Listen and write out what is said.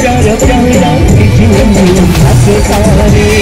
Terkadang tujuanmu tak sekali Tujuan